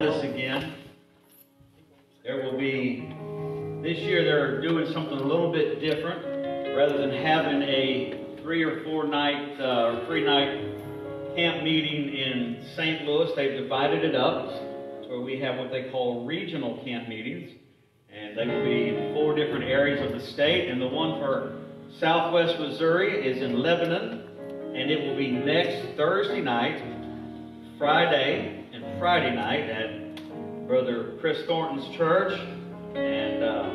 this again. There will be, this year they're doing something a little bit different. Rather than having a three or four night, uh, or three night camp meeting in St. Louis, they've divided it up. So we have what they call regional camp meetings. And they will be in four different areas of the state. And the one for Southwest Missouri is in Lebanon. And it will be next Thursday night, Friday, Friday night at Brother Chris Thornton's church. And uh,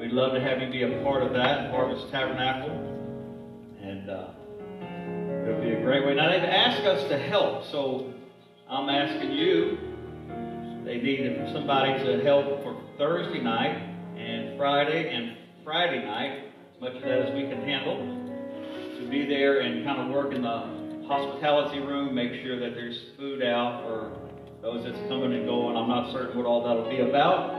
we'd love to have you be a part of that, Harvest Tabernacle. And uh, it'll be a great way. Now, they've asked us to help, so I'm asking you. They need somebody to help for Thursday night and Friday and Friday night, as much of that as we can handle, to be there and kind of work in the hospitality room, make sure that there's food out for those that's coming and going. I'm not certain what all that'll be about,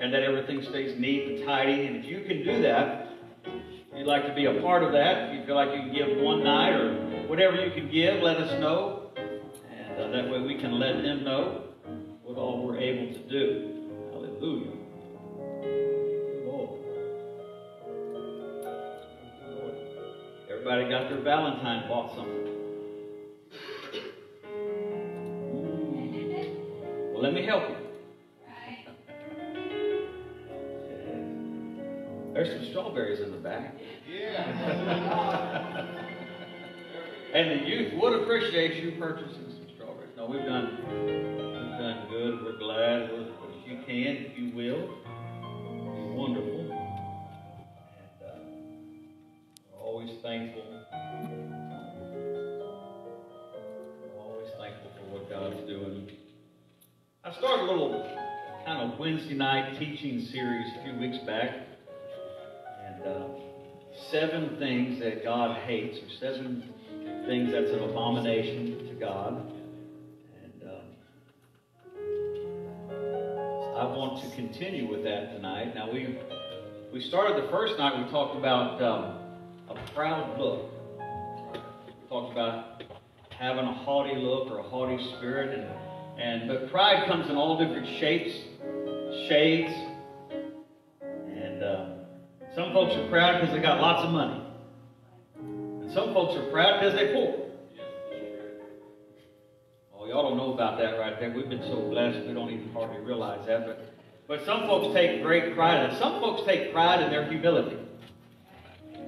and that everything stays neat and tidy. And if you can do that, if you'd like to be a part of that, if you feel like you can give one night or whatever you can give, let us know. And uh, that way we can let them know what all we're able to do. Hallelujah. Everybody got their Valentine bought something. Well, let me help you. There's some strawberries in the back. Yeah. and the youth would appreciate you purchasing some strawberries. No, we've done we've done good. We're glad. We're, if you can, if you will, wonderful. Wednesday night teaching series a few weeks back. And uh, seven things that God hates, or seven things that's an abomination to God. And um, I want to continue with that tonight. Now we we started the first night. We talked about um, a proud look. We talked about having a haughty look or a haughty spirit, and and but pride comes in all different shapes, shades, and. Uh, some folks are proud because they got lots of money. And some folks are proud because they're poor. Oh, y'all don't know about that right there. We've been so blessed we don't even hardly realize that. But, but some folks take great pride in it. Some folks take pride in their humility.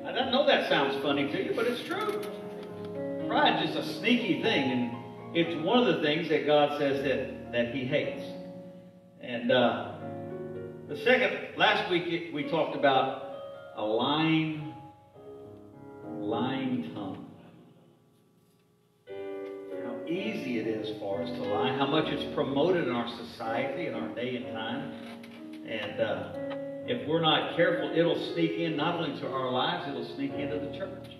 I don't know that sounds funny to you, but it's true. Pride's just a sneaky thing, and it's one of the things that God says that, that He hates. And uh, the second, last week we talked about a lying, lying tongue. How easy it is for us to lie, how much it's promoted in our society, in our day and time. And uh, if we're not careful, it'll sneak in not only to our lives, it'll sneak into the church.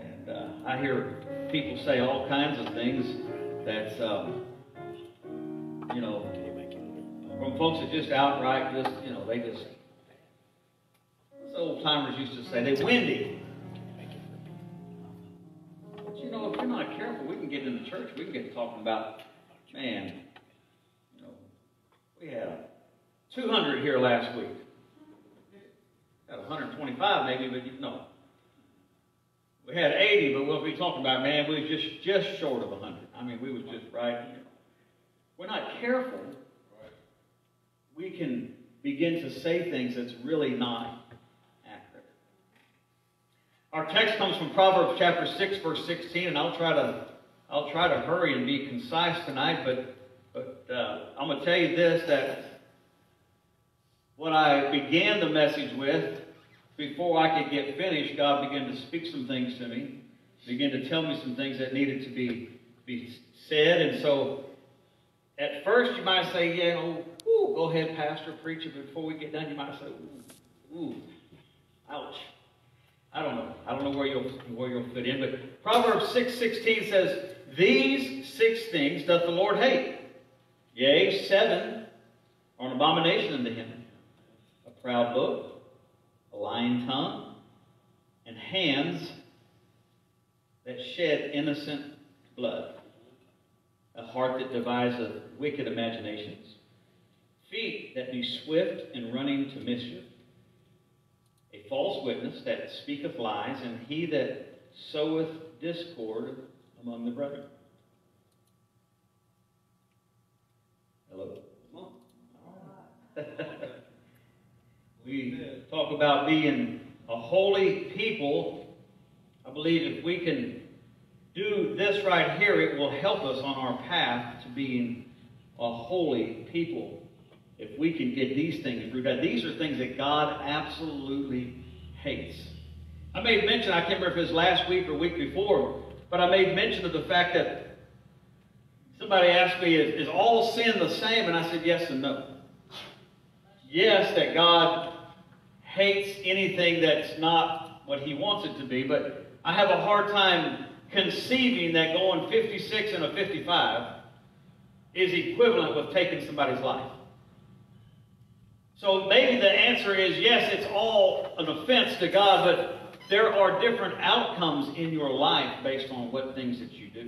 And uh, I hear people say all kinds of things that's, um, you know, from folks that just outright just, you know, they just old timers used to say, they're windy. But you know, if you're not careful, we can get in the church, we can get talking about, man, you know, we had 200 here last week. Got 125 maybe, but you know. We had 80, but we'll be talking about, man, we was just, just short of 100. I mean, we was just right. We're not careful. We can begin to say things that's really not accurate. our text comes from Proverbs chapter 6, verse 16, and I'll try to I'll try to hurry and be concise tonight, but but uh, I'm going to tell you this that what I began the message with, before I could get finished, God began to speak some things to me, began to tell me some things that needed to be be said, and so at first you might say, yeah, go ahead, Pastor, preach it. Before we get done, you might say, ooh, ooh ouch. I don't know. I don't know where you'll where you'll fit in, but Proverbs 6:16 says, "These six things doth the Lord hate. Yea, seven are an abomination unto him: a proud look, a lying tongue, and hands that shed innocent blood." a heart that deviseth wicked imaginations, feet that be swift in running to mischief, a false witness that speaketh lies, and he that soweth discord among the brethren. Hello? Come on. we talk about being a holy people. I believe if we can do this right here, it will help us on our path to being a holy people. If we can get these things out. These are things that God absolutely hates. I made mention, I can't remember if it was last week or week before, but I made mention of the fact that somebody asked me, is, is all sin the same? And I said, yes and no. Yes, that God hates anything that's not what he wants it to be, but I have a hard time conceiving that going 56 and a 55 is equivalent with taking somebody's life. So maybe the answer is yes, it's all an offense to God, but there are different outcomes in your life based on what things that you do.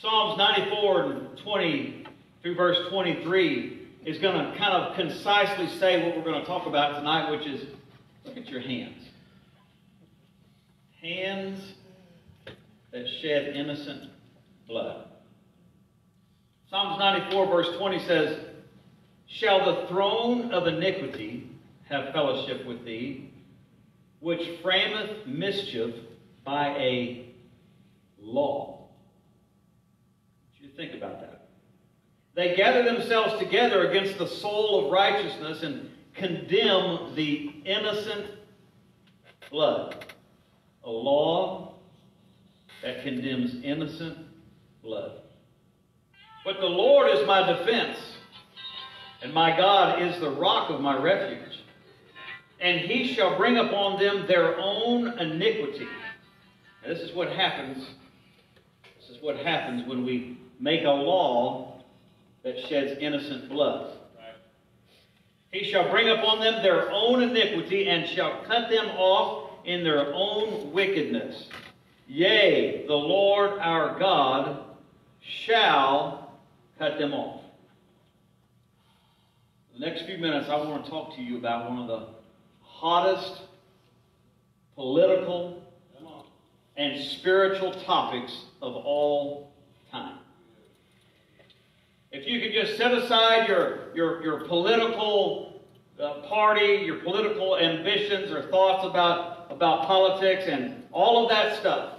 Psalms 94 and 20 through verse 23 is going to kind of concisely say what we're going to talk about tonight, which is look at your hands. Hands that shed innocent blood. Psalms 94, verse 20 says, Shall the throne of iniquity have fellowship with thee, which frameth mischief by a law? you think about that. They gather themselves together against the soul of righteousness and condemn the innocent blood. A law that condemns innocent blood. But the Lord is my defense, and my God is the rock of my refuge. And he shall bring upon them their own iniquity. Now, this is what happens. This is what happens when we make a law that sheds innocent blood. He shall bring upon them their own iniquity and shall cut them off in their own wickedness. Yea, the Lord our God shall cut them off. The next few minutes, I want to talk to you about one of the hottest political and spiritual topics of all time. If you could just set aside your, your, your political uh, party, your political ambitions or thoughts about, about politics and all of that stuff,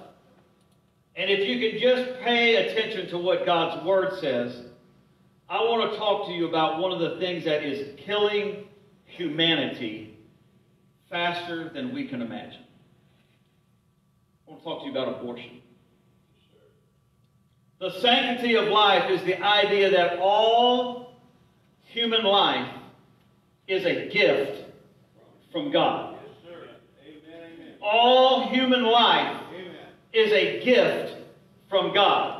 and if you could just pay attention to what God's Word says, I want to talk to you about one of the things that is killing humanity faster than we can imagine. I want to talk to you about abortion. The sanctity of life is the idea that all human life is a gift from God. All human life is a gift from God.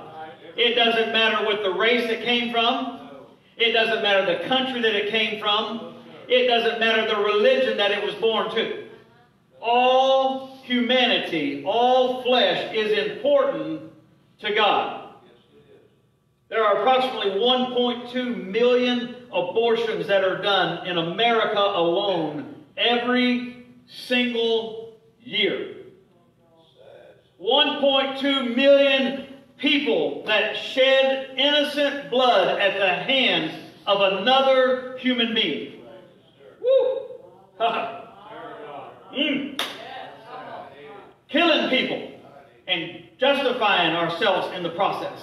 It doesn't matter what the race it came from. It doesn't matter the country that it came from. It doesn't matter the religion that it was born to. All humanity, all flesh is important to God. There are approximately 1.2 million abortions that are done in America alone every single year. 1.2 million people that shed innocent blood at the hands of another human being. Woo! mm. Killing people and justifying ourselves in the process.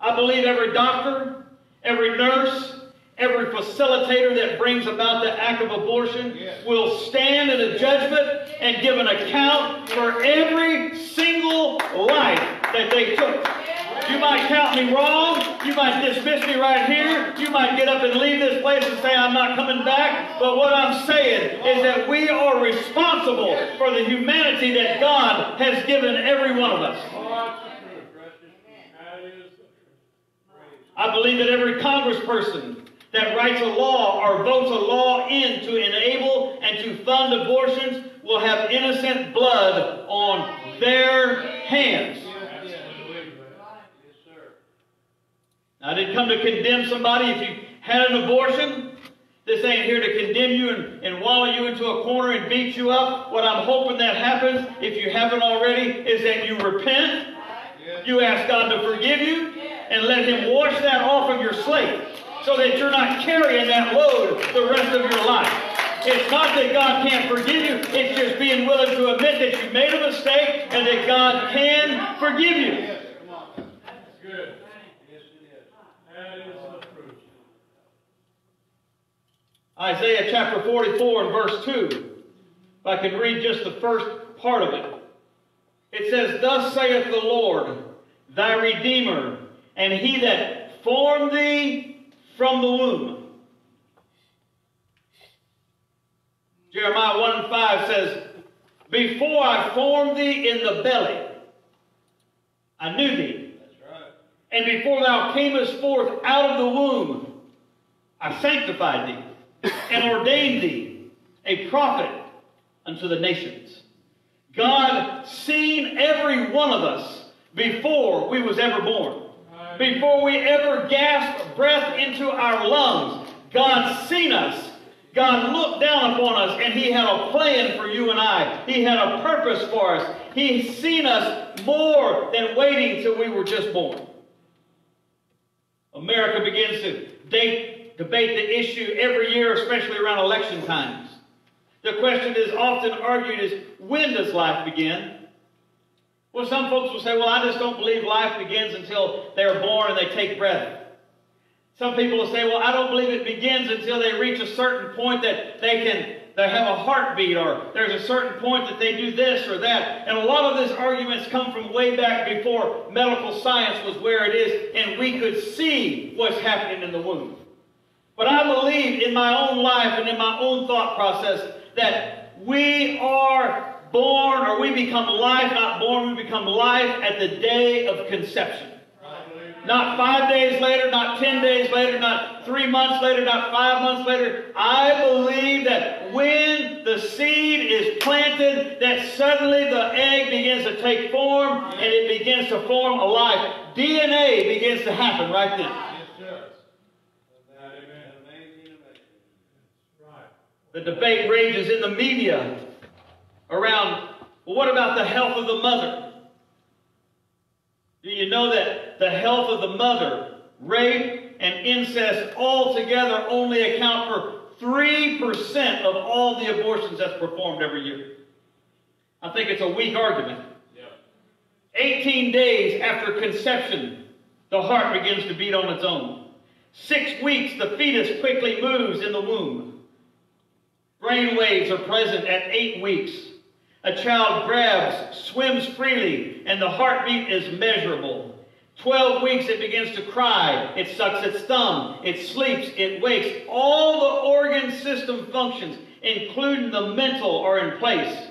I believe every doctor, every nurse, every facilitator that brings about the act of abortion will stand in a judgment and give an account for every single life that they took. You might count me wrong. You might dismiss me right here. You might get up and leave this place and say, I'm not coming back. But what I'm saying is that we are responsible for the humanity that God has given every one of us. I believe that every congressperson that writes a law or votes a law in to enable and to fund abortions will have innocent blood on their hands. I didn't come to condemn somebody if you had an abortion. This ain't here to condemn you and, and wallow you into a corner and beat you up. What I'm hoping that happens, if you haven't already, is that you repent. You ask God to forgive you and let Him wash that off of your slate so that you're not carrying that load the rest of your life. It's not that God can't forgive you, it's just being willing to admit that you made a mistake and that God can forgive you. Good. Yes, it is. That is the truth. Isaiah chapter 44 and verse 2. If I can read just the first part of it. It says, Thus saith the Lord, thy Redeemer, and he that formed thee from the womb. Jeremiah 1 and 5 says, Before I formed thee in the belly, I knew thee. Right. And before thou camest forth out of the womb, I sanctified thee and ordained thee a prophet unto the nations. God seen every one of us before we was ever born. Before we ever gasped breath into our lungs, God seen us. God looked down upon us and He had a plan for you and I. He had a purpose for us. He seen us more than waiting till we were just born. America begins to date, debate the issue every year, especially around election times. The question is often argued is, when does life begin? Well, some folks will say, well, I just don't believe life begins until they're born and they take breath. Some people will say, well, I don't believe it begins until they reach a certain point that they can they have a heartbeat or there's a certain point that they do this or that. And a lot of these arguments come from way back before medical science was where it is and we could see what's happening in the womb. But I believe in my own life and in my own thought process that we are born or we become life, not born, we become life at the day of conception. Not five days later, not ten days later, not three months later, not five months later. I believe that when the seed is planted, that suddenly the egg begins to take form and it begins to form a life. DNA begins to happen right then. Yes, sir. Amen. Amazing, amazing. Right. The debate rages in the media around well, what about the health of the mother? Do you know that the health of the mother, rape, and incest altogether only account for 3% of all the abortions that's performed every year? I think it's a weak argument. Yeah. 18 days after conception, the heart begins to beat on its own. Six weeks, the fetus quickly moves in the womb. Brain waves are present at eight weeks. A child grabs, swims freely, and the heartbeat is measurable. 12 weeks it begins to cry, it sucks its thumb, it sleeps, it wakes. All the organ system functions, including the mental, are in place,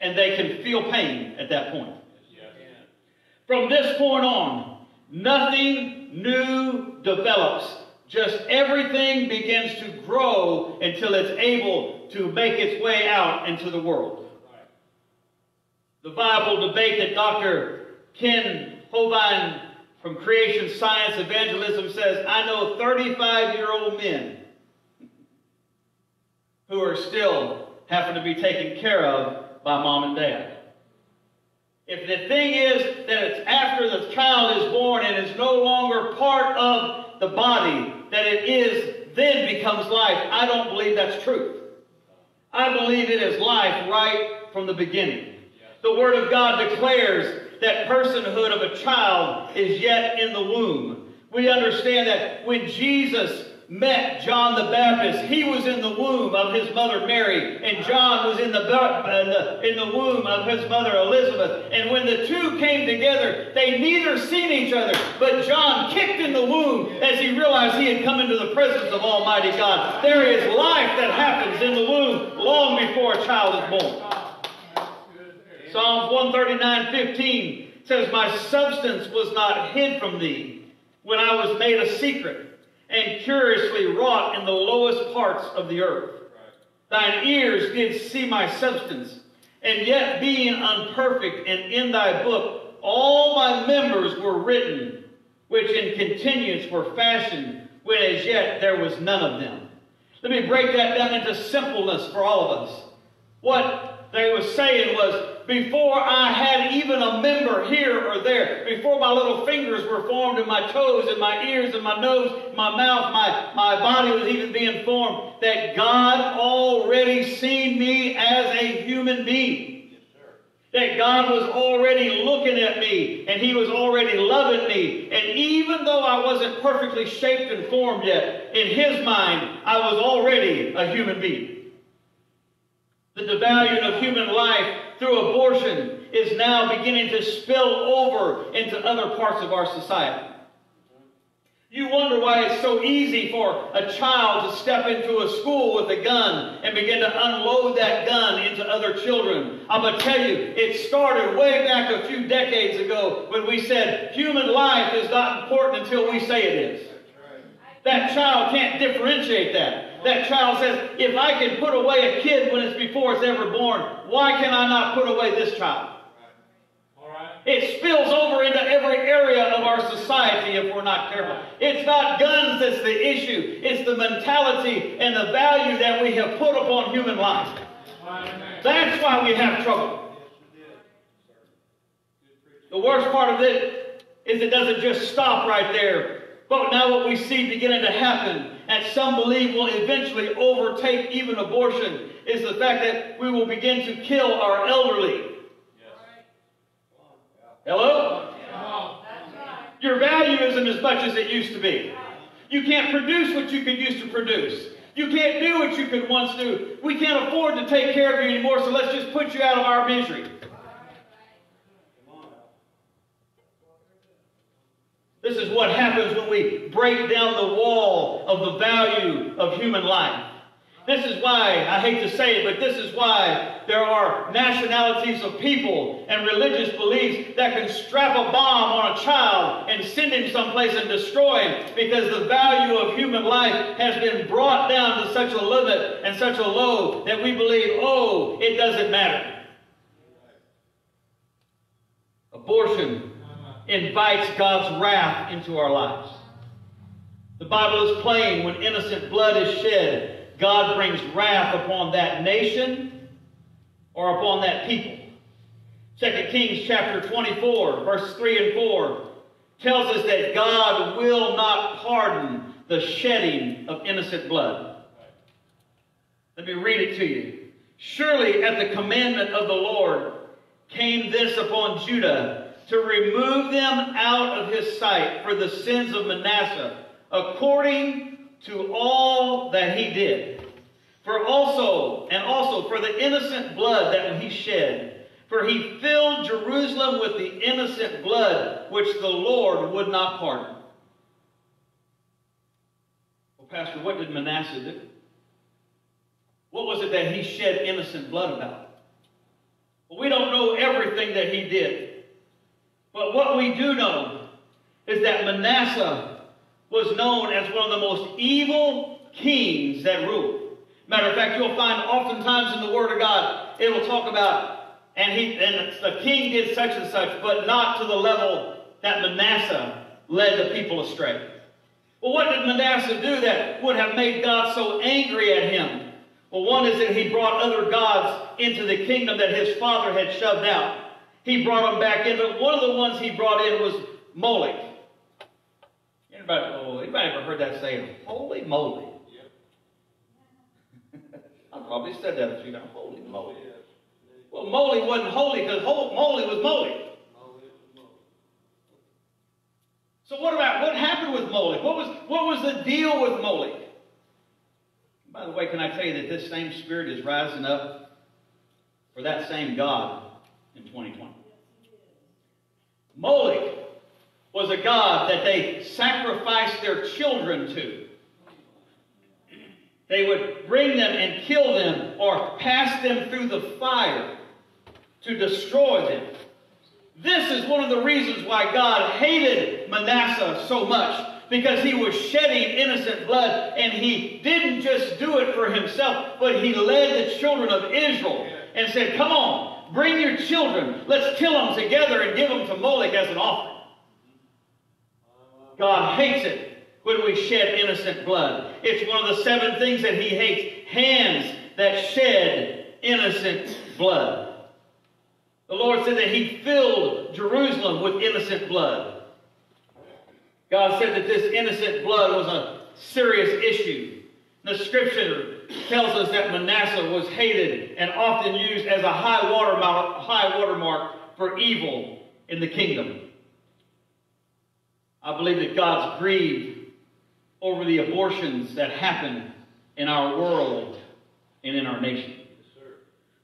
and they can feel pain at that point. From this point on, nothing new develops. Just everything begins to grow until it's able to make its way out into the world. The Bible debate that Dr. Kent Hovind from Creation Science Evangelism says, I know 35 year old men who are still having to be taken care of by mom and dad. If the thing is that it's after the child is born and is no longer part of the body, that it is then becomes life, I don't believe that's truth. I believe it is life right from the beginning. The Word of God declares that personhood of a child is yet in the womb. We understand that when Jesus met John the Baptist, he was in the womb of his mother Mary, and John was in the, in the, in the womb of his mother Elizabeth. And when the two came together, they neither seen each other, but John kicked in the womb as he realized he had come into the presence of Almighty God. There is life that happens in the womb long before a child is born. Psalms 139, 15 says, My substance was not hid from thee when I was made a secret and curiously wrought in the lowest parts of the earth. Thine ears did see my substance, and yet being unperfect, and in thy book all my members were written, which in continuance were fashioned when as yet there was none of them. Let me break that down into simpleness for all of us. What they were saying was, before I had even a member here or there, before my little fingers were formed and my toes and my ears and my nose, my mouth, my, my body was even being formed, that God already seen me as a human being. That God was already looking at me and He was already loving me. And even though I wasn't perfectly shaped and formed yet, in His mind, I was already a human being. The devaluing of human life through abortion is now beginning to spill over into other parts of our society. You wonder why it's so easy for a child to step into a school with a gun and begin to unload that gun into other children. I'm going to tell you, it started way back a few decades ago when we said human life is not important until we say it is. That child can't differentiate that. That child says, if I can put away a kid when it's before it's ever born, why can I not put away this child? It spills over into every area of our society if we're not careful. It's not guns that's the issue. It's the mentality and the value that we have put upon human life. That's why we have trouble. The worst part of it is it doesn't just stop right there. But now what we see beginning to happen, and some believe will eventually overtake even abortion, is the fact that we will begin to kill our elderly. Hello? Your value isn't as much as it used to be. You can't produce what you could used to produce. You can't do what you could once do. We can't afford to take care of you anymore, so let's just put you out of our misery. This is what happens when we break down the wall of the value of human life. This is why, I hate to say it, but this is why there are nationalities of people and religious beliefs that can strap a bomb on a child and send him someplace and destroy him because the value of human life has been brought down to such a limit and such a low that we believe, oh, it doesn't matter. Abortion invites God's wrath into our lives. The Bible is plain when innocent blood is shed God brings wrath upon that nation or upon that people. 2 Kings chapter 24, verse 3 and 4 tells us that God will not pardon the shedding of innocent blood. Let me read it to you. Surely at the commandment of the Lord came this upon Judah to remove them out of his sight for the sins of Manasseh, according to all that he did. For also, and also for the innocent blood that he shed. For he filled Jerusalem with the innocent blood which the Lord would not pardon. Well, Pastor, what did Manasseh do? What was it that he shed innocent blood about? Well, we don't know everything that he did. But what we do know is that Manasseh was known as one of the most evil kings that ruled. Matter of fact, you'll find oftentimes in the Word of God, it will talk about, and he and the king did such and such, but not to the level that Manasseh led the people astray. Well, what did Manasseh do that would have made God so angry at him? Well, one is that he brought other gods into the kingdom that his father had shoved out. He brought them back in, but one of the ones he brought in was Moloch. Anybody, oh, anybody ever heard that saying? Holy moly. I probably said that a few times. Holy moly. Well, moly wasn't holy because moly was moly. So what about what happened with Moloch? What was what was the deal with Moloch? By the way, can I tell you that this same spirit is rising up for that same God in 2020? Moloch was a god that they sacrificed their children to. They would bring them and kill them or pass them through the fire to destroy them. This is one of the reasons why God hated Manasseh so much because he was shedding innocent blood and he didn't just do it for himself, but he led the children of Israel and said, Come on, bring your children. Let's kill them together and give them to Moloch as an offering. God hates it when we shed innocent blood. It's one of the seven things that He hates hands that shed innocent blood. The Lord said that He filled Jerusalem with innocent blood. God said that this innocent blood was a serious issue. The scripture tells us that Manasseh was hated and often used as a high watermark, high watermark for evil in the kingdom. I believe that God's grieved over the abortions that happen in our world and in our nation.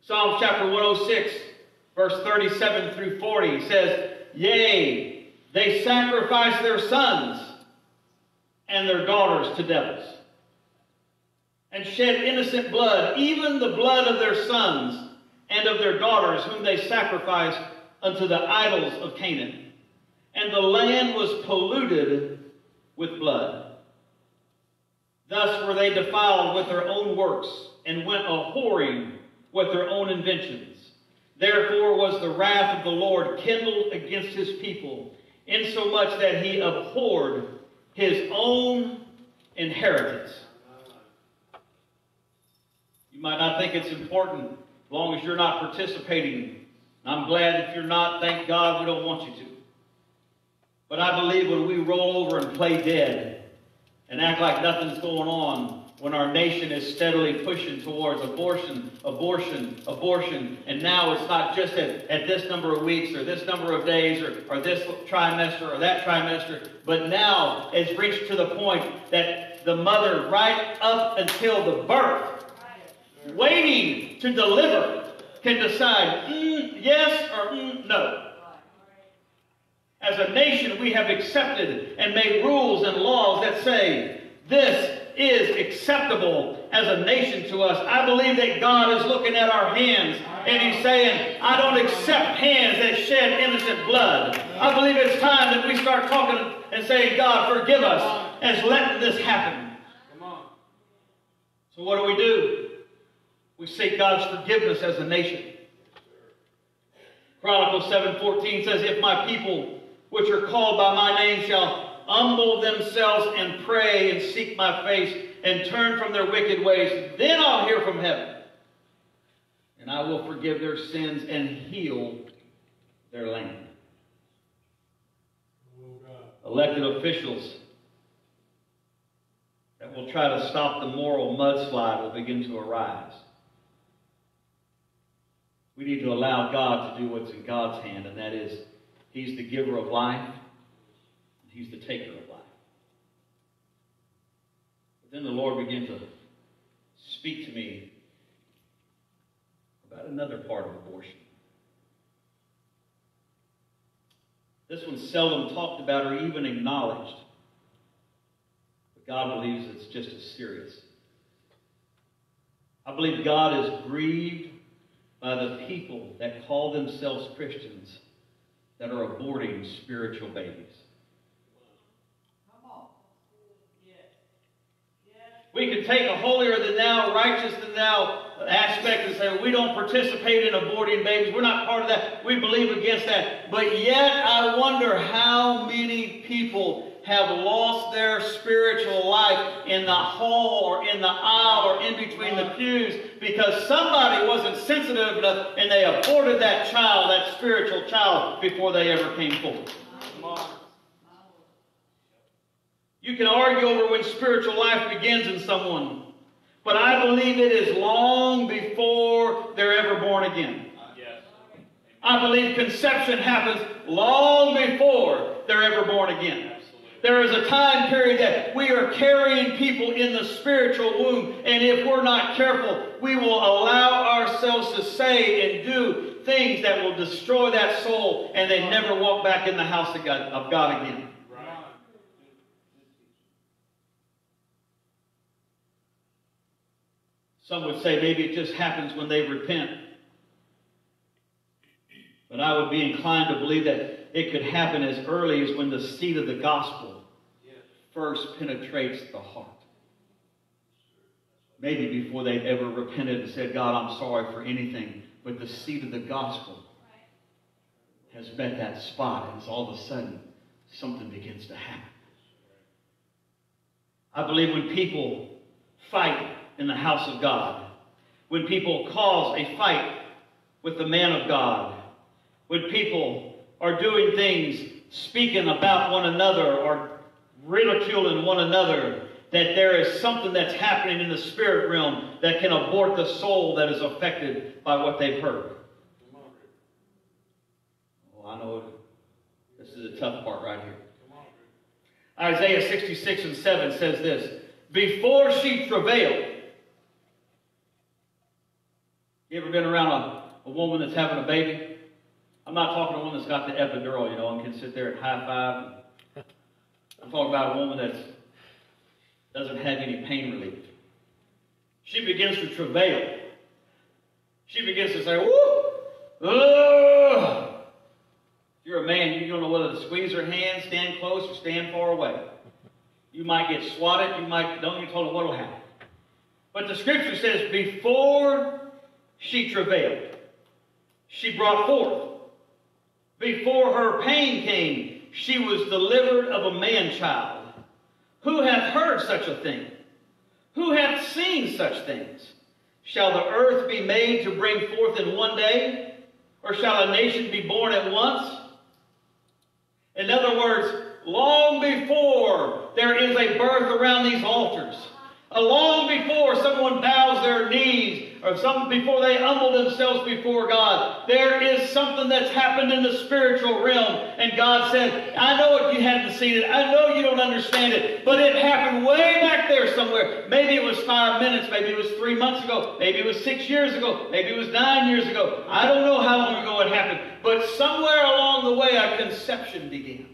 Psalms chapter 106, verse 37 through 40 says, Yea, they sacrifice their sons and their daughters to devils, and shed innocent blood, even the blood of their sons and of their daughters, whom they sacrificed unto the idols of Canaan. And the land was polluted with blood. Thus were they defiled with their own works, and went a whoring with their own inventions. Therefore was the wrath of the Lord kindled against his people, insomuch that he abhorred his own inheritance. Might not think it's important as long as you're not participating. I'm glad if you're not, thank God we don't want you to. But I believe when we roll over and play dead and act like nothing's going on, when our nation is steadily pushing towards abortion, abortion, abortion, and now it's not just at, at this number of weeks or this number of days or, or this trimester or that trimester, but now it's reached to the point that the mother, right up until the birth, waiting to deliver, can decide mm, yes or mm, no. As a nation, we have accepted and made rules and laws that say this is acceptable as a nation to us. I believe that God is looking at our hands and He's saying, I don't accept hands that shed innocent blood. I believe it's time that we start talking and saying, God, forgive us as letting this happen. So what do we do? We seek God's forgiveness as a nation. Chronicles 7:14 says, If my people, which are called by my name, shall humble themselves and pray and seek my face and turn from their wicked ways, then I'll hear from heaven. And I will forgive their sins and heal their land. Elected officials that will try to stop the moral mudslide will begin to arise. We need to allow God to do what's in God's hand, and that is, He's the giver of life. He's the taker of life. But then the Lord began to speak to me about another part of abortion. This one's seldom talked about or even acknowledged. But God believes it's just as serious. I believe God is grieved by the people that call themselves Christians that are aborting spiritual babies. We could take a holier than thou, righteous than thou aspect and say, we don't participate in aborting babies. We're not part of that. We believe against that. But yet, I wonder how many people have lost their spiritual life in the hall or in the aisle or in between the pews because somebody wasn't sensitive enough and they aborted that child, that spiritual child, before they ever came forward. You can argue over when spiritual life begins in someone, but I believe it is long before they're ever born again. I believe conception happens long before they're ever born again. There is a time period that we are carrying people in the spiritual womb, and if we're not careful, we will allow ourselves to say and do things that will destroy that soul, and they never walk back in the house of God, of God again. Some would say maybe it just happens when they repent. But I would be inclined to believe that it could happen as early as when the seed of the gospel first penetrates the heart. Maybe before they've ever repented and said, God, I'm sorry for anything. But the seed of the gospel has met that spot, and all of a sudden, something begins to happen. I believe when people fight in the house of God, when people cause a fight with the man of God, when people are doing things, speaking about one another or ridiculing one another, that there is something that's happening in the spirit realm that can abort the soul that is affected by what they've heard. Oh, I know this is a tough part right here. Isaiah 66 and 7 says this Before she travailed, you ever been around a, a woman that's having a baby? I'm not talking to one that's got the epidural, you know, and can sit there and high five. I'm talking about a woman that doesn't have any pain relief. She begins to travail. She begins to say, Woo! Ugh! If you're a man, you don't know whether to squeeze her hand, stand close, or stand far away. You might get swatted. You might don't even her what will happen. But the scripture says, before she travailed, she brought forth. Before her pain came, she was delivered of a man child. Who hath heard such a thing? Who hath seen such things? Shall the earth be made to bring forth in one day? Or shall a nation be born at once? In other words, long before there is a birth around these altars, long before someone bows their knees, or some before they humble themselves before God, there is something that's happened in the spiritual realm. And God said, I know if you hadn't seen it, I know you don't understand it, but it happened way back there somewhere. Maybe it was five minutes, maybe it was three months ago, maybe it was six years ago, maybe it was nine years ago. I don't know how long ago it happened, but somewhere along the way a conception began.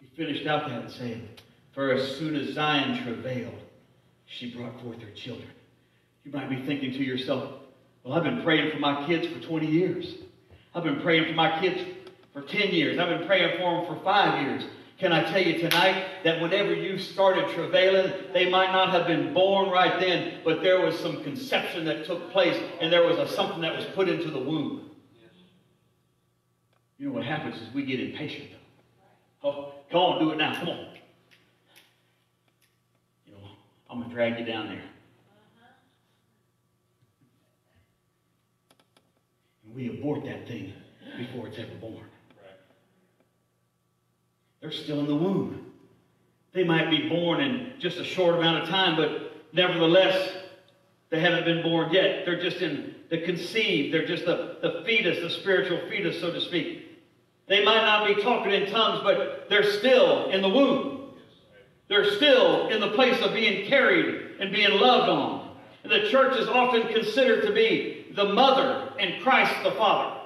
He finished out that and for as soon as Zion travailed, she brought forth her children. You might be thinking to yourself, well, I've been praying for my kids for 20 years. I've been praying for my kids for 10 years. I've been praying for them for five years. Can I tell you tonight that whenever you started travailing, they might not have been born right then, but there was some conception that took place, and there was a, something that was put into the womb. You know what happens is we get impatient. Oh, come on, do it now. Come on. I'm going to drag you down there. Uh-huh. And we abort that thing before it's ever born. They're still in the womb. They might be born in just a short amount of time, but nevertheless, they haven't been born yet. They're just in the conceived. They're just the, the fetus, the spiritual fetus, so to speak. They might not be talking in tongues, but they're still in the womb. They're still in the place of being carried and being loved on. And the church is often considered to be the mother and Christ the Father.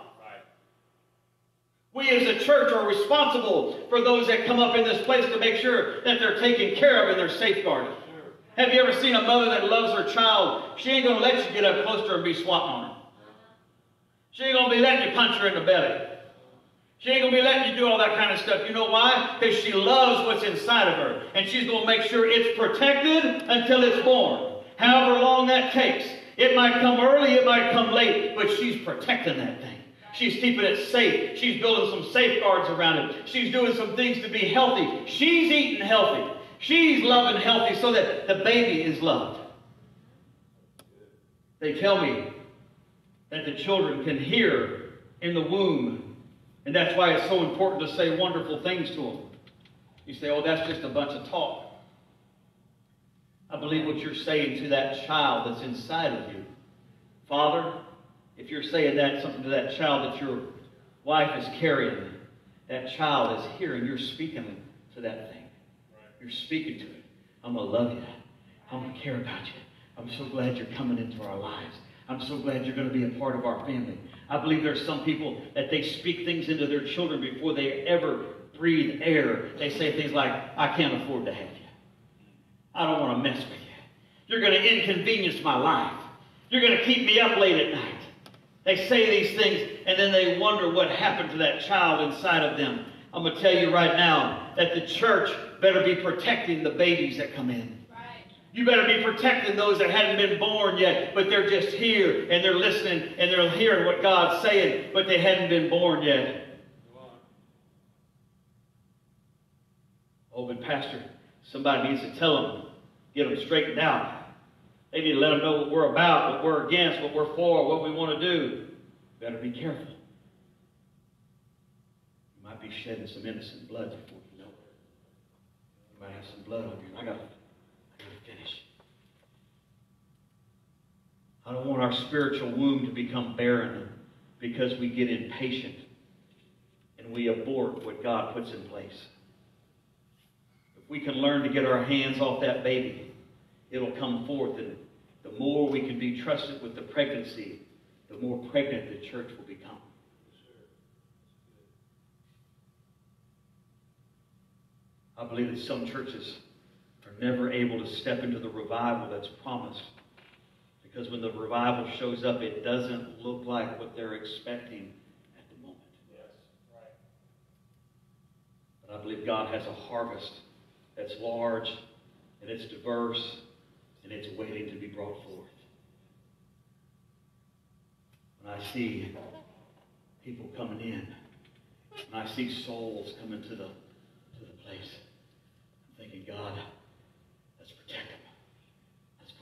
We as a church are responsible for those that come up in this place to make sure that they're taken care of and they're safeguarded. Have you ever seen a mother that loves her child? She ain't going to let you get up close to her and be swatting on her. She ain't going to be letting you punch her in the belly. She ain't going to be letting you do all that kind of stuff. You know why? Because she loves what's inside of her. And she's going to make sure it's protected until it's born. However long that takes. It might come early, it might come late, but she's protecting that thing. She's keeping it safe. She's building some safeguards around it. She's doing some things to be healthy. She's eating healthy. She's loving healthy so that the baby is loved. They tell me that the children can hear in the womb and that's why it's so important to say wonderful things to them. You say, oh, that's just a bunch of talk. I believe what you're saying to that child that's inside of you. Father, if you're saying that something to that child that your wife is carrying, that child is hearing, you're speaking to that thing. You're speaking to it. I'm going to love you. I'm going to care about you. I'm so glad you're coming into our lives. I'm so glad you're going to be a part of our family. I believe there's some people that they speak things into their children before they ever breathe air. They say things like, I can't afford to have you. I don't want to mess with you. You're going to inconvenience my life. You're going to keep me up late at night. They say these things, and then they wonder what happened to that child inside of them. I'm going to tell you right now that the church better be protecting the babies that come in. You better be protecting those that hadn't been born yet, but they're just here and they're listening and they're hearing what God's saying, but they hadn't been born yet. Oh, but Pastor, somebody needs to tell them, get them straightened out. They need to let them know what we're about, what we're against, what we're for, what we want to do. Better be careful. You might be shedding some innocent blood before you know it. You might have some blood on you. I got finish. I don't want our spiritual womb to become barren because we get impatient and we abort what God puts in place. If we can learn to get our hands off that baby, it'll come forth. And the more we can be trusted with the pregnancy, the more pregnant the church will become. I believe that some churches never able to step into the revival that's promised. Because when the revival shows up, it doesn't look like what they're expecting at the moment. Yes, right. But I believe God has a harvest that's large and it's diverse and it's waiting to be brought forth. When I see people coming in, when I see souls coming to the, to the place, I'm thinking, God, let's protect them.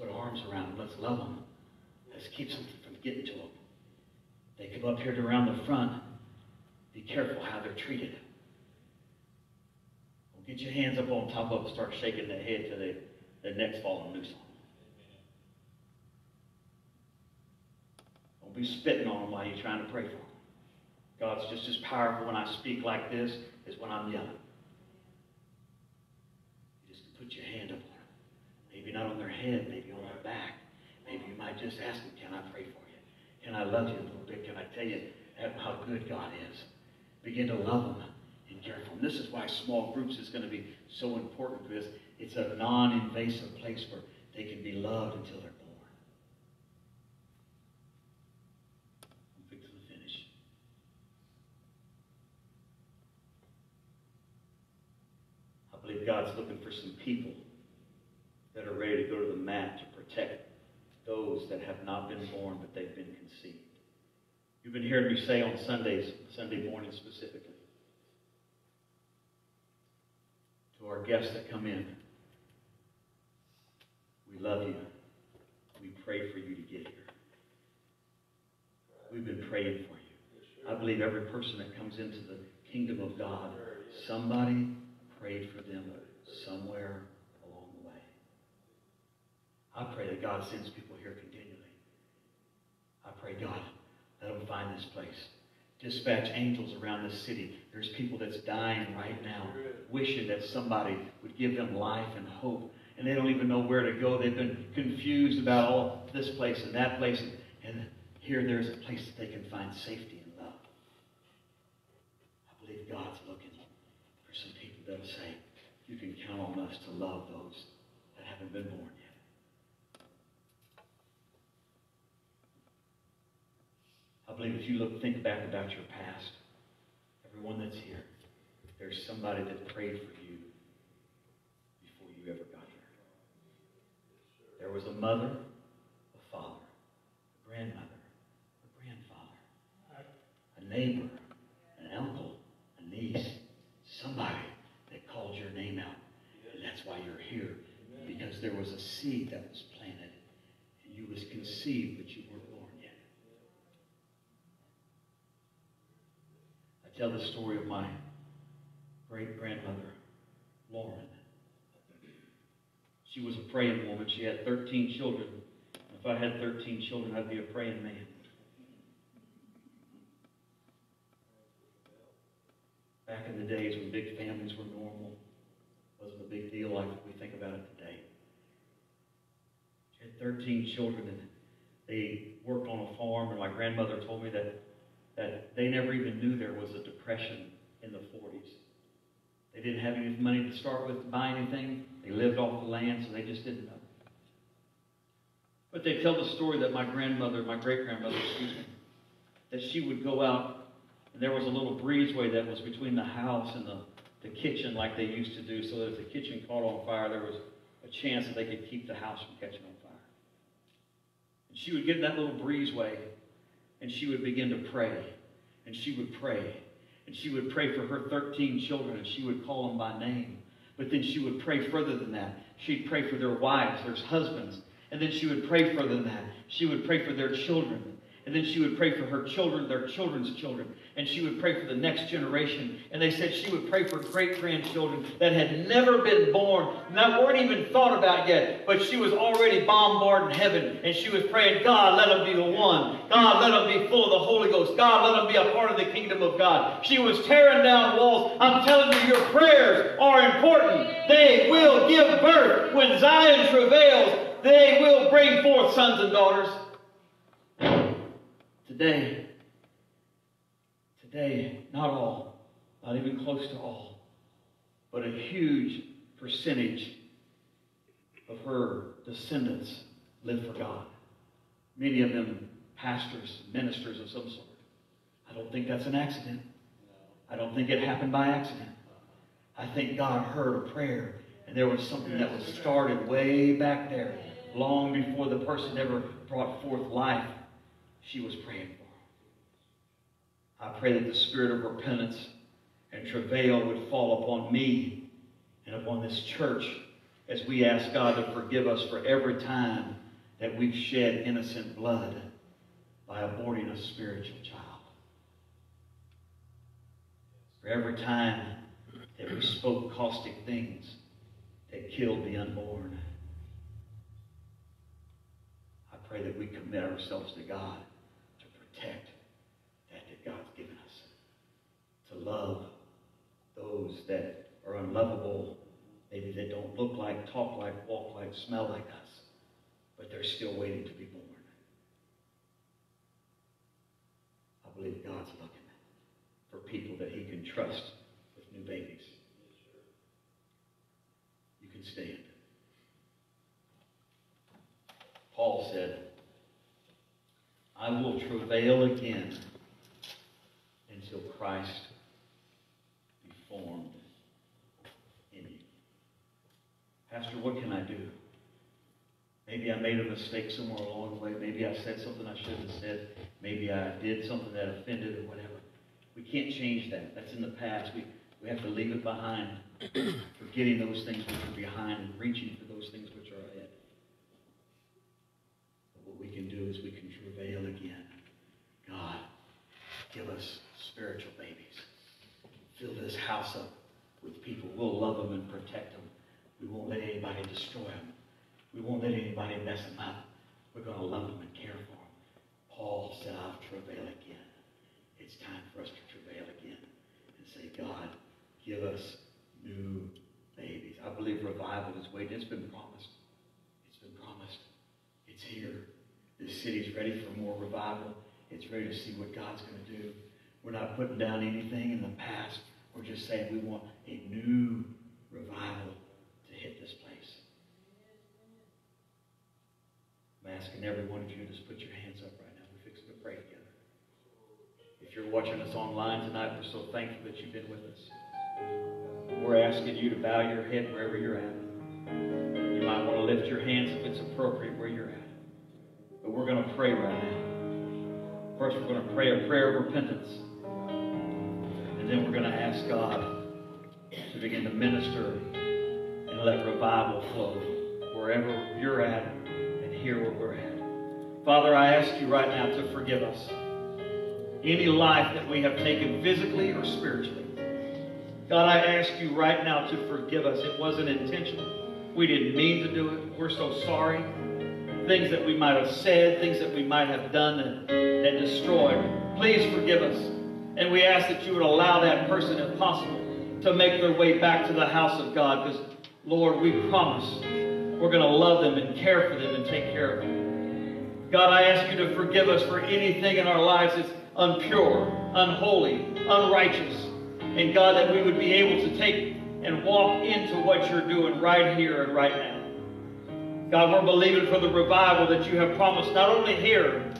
Put arms around them. Let's love them. Let's keep something from getting to them. They come up here to around the front. Be careful how they're treated. Don't get your hands up on top of them, start shaking their head till they, their neck's falling loose on them. Don't be spitting on them while you're trying to pray for them. God's just as powerful when I speak like this as when I'm yelling. You just put your hand up on them. Maybe not on their head, maybe. Maybe you might just ask them, Can I pray for you? Can I love you a little bit? Can I tell you how good God is? Begin to love them and care for them. This is why small groups is going to be so important because it's a non invasive place where they can be loved until they're born. I believe God's looking for some people that are ready to go to the mat to protect those that have not been born, but they've been conceived. You've been hearing me say on Sundays, Sunday morning specifically, to our guests that come in, we love you. We pray for you to get here. We've been praying for you. I believe every person that comes into the kingdom of God, somebody prayed for them somewhere. I pray that God sends people here continually. I pray, God, let them find this place. Dispatch angels around this city. There's people that's dying right now, wishing that somebody would give them life and hope. And they don't even know where to go. They've been confused about all this place and that place. And, here there's a place that they can find safety and love. I believe God's looking for some people that'll say, you can count on us to love those that haven't been born yet. I believe if you look, think back about your past, everyone that's here, there's somebody that prayed for you before you ever got here. There was a mother, a father, a grandmother, a grandfather, a neighbor, an uncle, a niece, somebody that called your name out. And that's why you're here. Because there was a seed that was planted. And you was conceived, but you tell the story of my great grandmother, Lauren. She was a praying woman. She had 13 children. If I had 13 children, I'd be a praying man. Back in the days when big families were normal, wasn't a big deal like we think about it today. She had 13 children, and they worked on a farm. And my grandmother told me that that they never even knew there was a depression in the 40s. They didn't have any money to start with to buy anything. They lived off the land, so they just didn't know. But they tell the story that my grandmother, my great grandmother, excuse me, that she would go out and there was a little breezeway that was between the house and the, the kitchen like they used to do, so that if the kitchen caught on fire, there was a chance that they could keep the house from catching on fire. And she would get in that little breezeway and she would begin to pray. And she would pray. And she would pray for her 13 children and she would call them by name. But then she would pray further than that. She'd pray for their wives, their husbands. And then she would pray further than that. She would pray for their children. And then she would pray for her children, their children's children. And she would pray for the next generation. And they said she would pray for great grandchildren that had never been born, not weren't even thought about yet. But she was already bombarding heaven. And she was praying, God, let them be the one. God, let them be full of the Holy Ghost. God, let them be a part of the kingdom of God. She was tearing down walls. I'm telling you, your prayers are important. They will give birth. When Zion travails, they will bring forth sons and daughters. Today, today, not all, not even close to all, but a huge percentage of her descendants live for God. Many of them pastors, ministers of some sort. I don't think that's an accident. I don't think it happened by accident. I think God heard a prayer, and there was something that was started way back there, long before the person ever brought forth life she was praying for. I pray that the spirit of repentance and travail would fall upon me and upon this church as we ask God to forgive us for every time that we've shed innocent blood by aborting a spiritual child. For every time that we spoke caustic things that killed the unborn. I pray that we commit ourselves to God protect that that God's given us. To love those that are unlovable, maybe that don't look like, talk like, walk like, smell like us, but they're still waiting to be born. I believe God's looking for people that he can trust with new babies. You can stand. Paul said, I will travail again until Christ be formed in you. Pastor, what can I do? Maybe I made a mistake somewhere along the way. Maybe I said something I shouldn't have said. Maybe I did something that offended or whatever. We can't change that. That's in the past. We, we have to leave it behind, forgetting those things which are behind and reaching for those things which are ahead. But what we can do is we can travail again. God, give us spiritual babies. Fill this house up with people. We'll love them and protect them. We won't let anybody destroy them. We won't let anybody mess them up. We're going to love them and care for them. Paul said, I'll travail again. It's time for us to travail again and say, God, give us new babies. I believe revival is waiting. It's been promised. It's been promised. It's here. This city's ready for more revival. It's ready to see what God's going to do. We're not putting down anything in the past. We're just saying we want a new revival to hit this place. I'm asking every one of you to just put your hands up right now. We're fixing to pray together. If you're watching us online tonight, we're so thankful that you've been with us. We're asking you to bow your head wherever you're at. You might want to lift your hands if it's appropriate where you're at. We're going to pray right now. First, we're going to pray a prayer of repentance. And then we're going to ask God to begin to minister and let revival flow wherever you're at and here where we're at. Father, I ask you right now to forgive us. Any life that we have taken physically or spiritually. God, I ask you right now to forgive us. It wasn't intentional. We didn't mean to do it. We're so sorry things that we might have said, things that we might have done that destroyed. Please forgive us. And we ask that you would allow that person, if possible, to make their way back to the house of God. Because, Lord, we promise we're going to love them and care for them and take care of them. God, I ask you to forgive us for anything in our lives that's unpure, unholy, unrighteous. And God, that we would be able to take and walk into what you're doing right here and right now. God, we're believing for the revival that you have promised, not only here,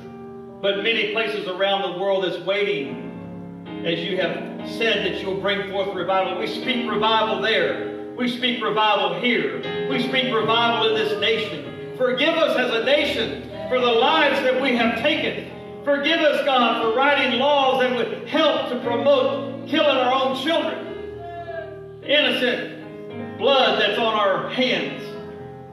but many places around the world that's waiting as you have said that you'll bring forth revival. We speak revival there. We speak revival here. We speak revival in this nation. Forgive us as a nation for the lives that we have taken. Forgive us, God, for writing laws that would help to promote killing our own children. Innocent blood that's on our hands.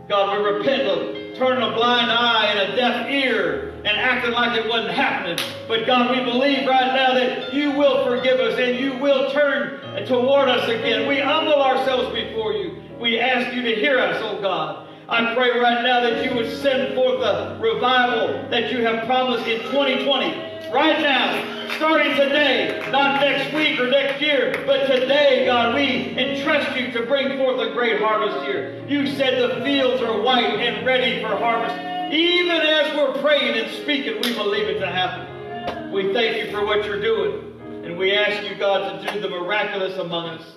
God, we repent of turning a blind eye and a deaf ear and acting like it wasn't happening. But God, we believe right now that you will forgive us and you will turn toward us again. We humble ourselves before you. We ask you to hear us, oh God. I pray right now that you would send forth the revival that you have promised in 2020. Right now, starting today, not next week or next year, but today, God, we entrust you to bring forth a great harvest here. You said the fields are white and ready for harvest. Even as we're praying and speaking, we believe it to happen. We thank you for what you're doing. And we ask you, God, to do the miraculous among us.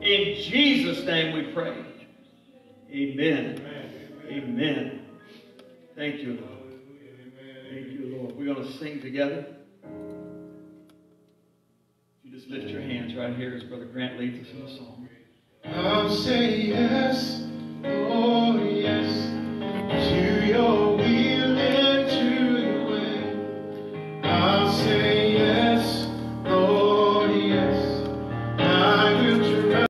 In Jesus' name we pray. Amen. Amen. Thank you, Lord. Thank you, Lord. We're going to sing together. Just lift your hands right here as Brother Grant leads us in the song. I'll say yes, oh yes, to your will and to your way. I'll say yes.